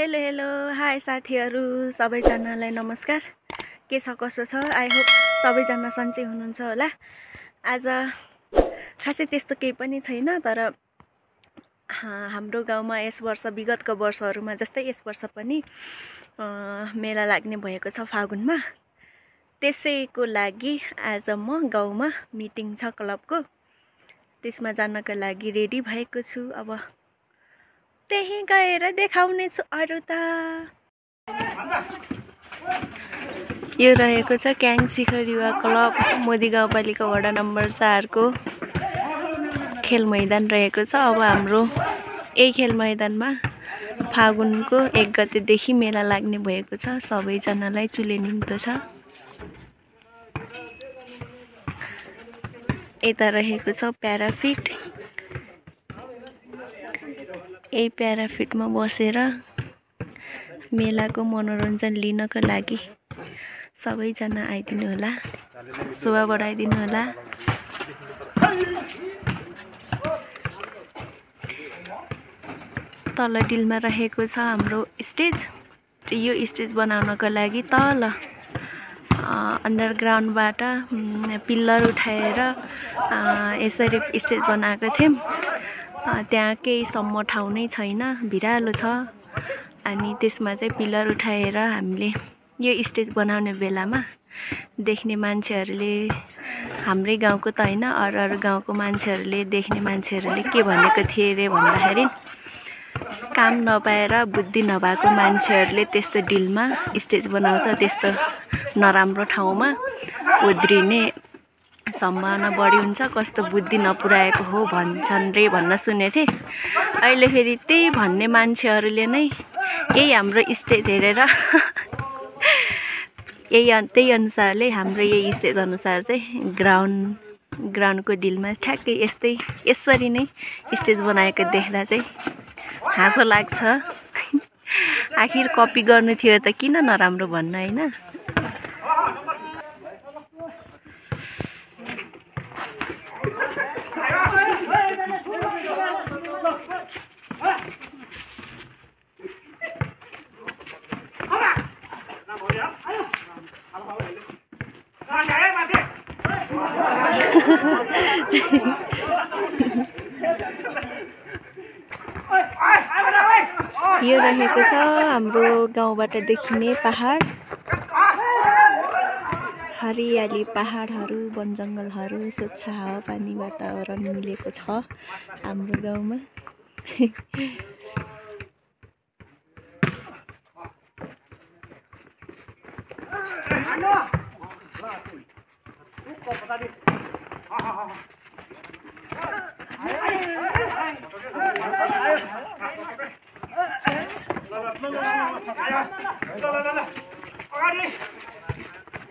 Hello hello. High साथीहरू सबैजनालाई नमस्कार। के छ कसो छ? आई होप सबैजना सन्चै हुनुहुन्छ होला। आज खासै त्यस्तो केही पनि छैन तर हाम्रो गाउँमा यस वर्ष विगतको वर्षहरूमा जस्तै यस वर्ष पनि मेला लाग्ने भएको छ फागुनमा। त्यसैको लागि आज म गाउँमा मिटिङ छ क्लबको। त्यसमा जानको लागि रेडी भएको छु। अब त्यहीँ गएर देखाउनेछु अरू त यो रहेको छ क्याङ शिखर युवा क्लब मोदी गाउँपालिका वडा नम्बर चारको खेल मैदान रहेको छ। अब हाम्रो यही खेल मैदानमा फागुनको एक गतेदेखि मेला लाग्ने भएको छ। सबैजनालाई चुले निम्तो छ। यता रहेको छ प्याराफिट। यही प्याराफिटमा बसेर मेलाको मनोरञ्जन लिनको लागि सबैजना आइदिनु होला। शोभा बढाइदिनु होला। तल डिलमा रहेको छ हाम्रो स्टेज। यो स्टेज बनाउनको लागि तल अन्डरग्राउन्डबाट पिल्लर उठाएर यसरी स्टेज बनाएको थियौँ। त्यहाँ केहीसम्म ठाउँ नै छैन भिरालो छ। अनि त्यसमा चाहिँ पिलर उठाएर हामीले यो स्टेज बनाउने बेलामा देख्ने मान्छेहरूले हाम्रै गाउँको त होइन अरू अरू गाउँको मान्छेहरूले देख्ने मान्छेहरूले के भनेको थिए अरे भन्दाखेरि काम नपाएर बुद्धि नभएको मान्छेहरूले त्यस्तो डिलमा स्टेज बनाउँछ त्यस्तो नराम्रो ठाउँमा ओद्रिने सम्भावना बढी हुन्छ कस्तो बुद्धि नपुऱ्याएको हो भन्छन् रे भन्न सुनेको थिएँ। अहिले फेरि त्यही भन्ने मान्छेहरूले नै यही हाम्रो स्टेज हेरेर यही त्यही अनुसारले हाम्रो यही स्टेज अनुसार चाहिँ ग्राउन्ड ग्राउन्डको डिलमा ठ्याक्कै यस्तै यसरी नै स्टेज बनाएको देख्दा चाहिँ हाँसो लाग्छ। आखिर कपी गर्नु थियो त किन नराम्रो भन्न होइन? यो रहेको छ हाम्रो गाउँबाट देखिने पहाड? हरियाली पहाडहरू वन जङ्गलहरू स्वच्छ हावापानी वातावरण मिलेको छ हाम्रो गाउँमा।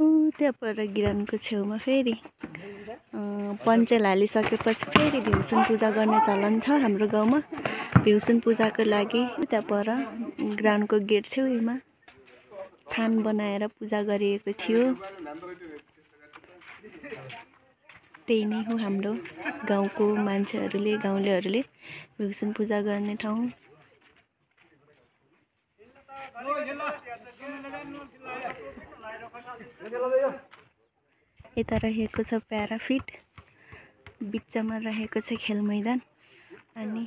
त्यहाँ पर गिरानको छेउमा फेरि पञ्चेल हालिसकेपछि फेरि भ्युसुन पूजा गर्ने चलन छ हाम्रो गाउँमा। भ्युसुन पूजाको लागि त्यहाँ पर ग्राउन्डको गेट छेउमा थान बनाएर पूजा गरिएको थियो। त्यही नै हो हाम्रो गाउँको मान्छेहरूले गाउँलेहरूले भ्युसुन पूजा गर्ने ठाउँ। यता रहेको छ प्याराफिट बिचमा रहेको छ खेल मैदान अनि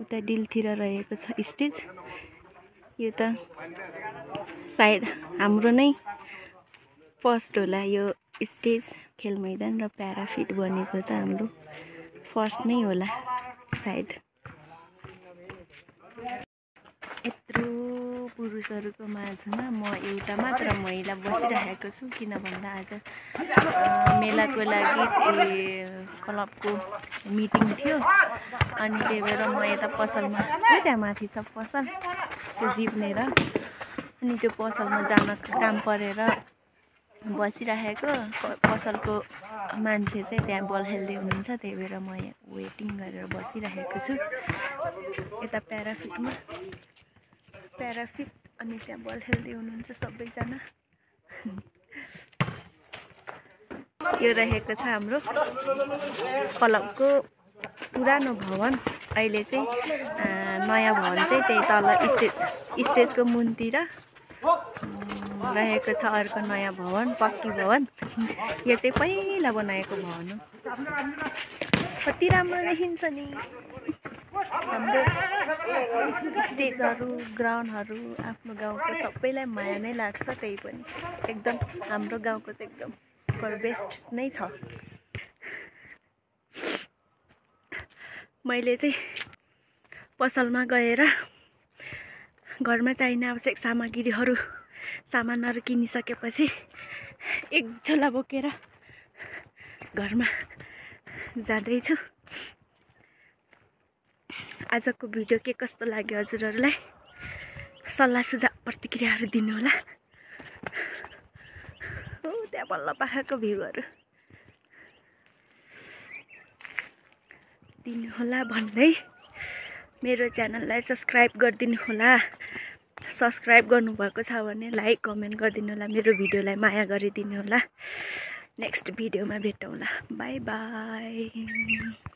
उता डिलतिर रहेको छ स्टेज। यो त सायद हाम्रो नै फर्स्ट होला यो स्टेज खेल मैदान र प्याराफिट बनेको त हाम्रो फर्स्ट नै होला सायद। यत्रो पुरुषहरूको माझमा म एउटा मात्र महिला बसिरहेको छु किन भन्दा आज मेलाको लागि क्लबको मिटिङ थियो। अनि त्यही भएर म यता पसलमा त्यहाँ माथि छ पसल त्यो जिप्नेर। अनि त्यो पसलमा जान काम परेर बसिराखेको पसलको मान्छे चाहिँ त्यहाँ बल खेल्दै हुनुहुन्छ त्यही भएर म वेटिङ गरेर बसिराखेको छु। यता प्याराफिटमा। प्याराफिट अनि त्यहाँ बल खेल्दै हुनुहुन्छ सबैजना। यो रहेको छ हाम्रो क्लबको पुरानो भवन। अहिले चाहिँ नयाँ भवन चाहिँ त्यही तल स्टेज स्टेजको मुनतिर रहेको छ अर्को नयाँ भवन पक्की भवन। यो चाहिँ पहिला बनाएको भवन हो। कति राम्रो देखिन्छ नि। हाम्रो स्टेजहरू ग्राउन्डहरू आफ्नो गाउँको सबैलाई माया नै लाग्छ त्यही पनि। एकदम हाम्रो गाउँको चाहिँ एकदम सुपर बेस्ट नै छ। मैले चाहिँ पसलमा गएर घरमा चाहिने आवश्यक सामग्रीहरू सामानहरू किनिसकेपछि एक झोला बोकेर घरमा जाँदैछु। आजको भिडियो के कस्तो लाग्यो हजुरहरूलाई? सल्लाह सुझाव प्रतिक्रियाहरू दिनुहोला। हो त्यहाँ बल्ल पाखाको भ्यूहरू। दिनुहोला भन्दै मेरो च्यानललाई सब्सक्राइब गरिदिनु होला सब्सक्राइब गर्नुभएको छ भने लाइक कमेन्ट गरिदिनु होला मेरो भिडियोलाई माया गरिदिनु होला नेक्स्ट भिडियोमा भेटौँला। Bye bye.